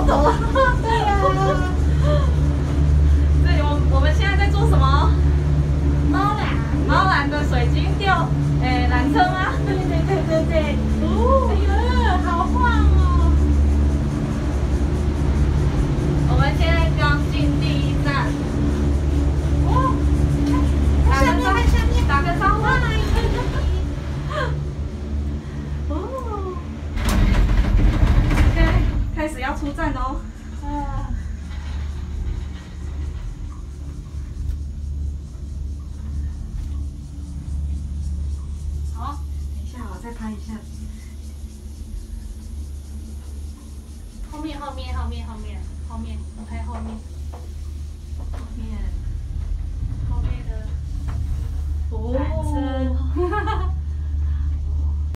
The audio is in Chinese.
我走了。出站喏啊好等一下我再拍一下。后面后面后面后面后面。